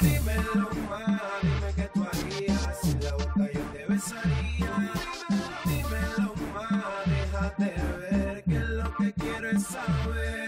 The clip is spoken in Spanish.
Dímelo, ma, dime que tú harías. Si la boca yo te besaría. Dímelo, ma, déjate ver. Que lo que quiero es saber.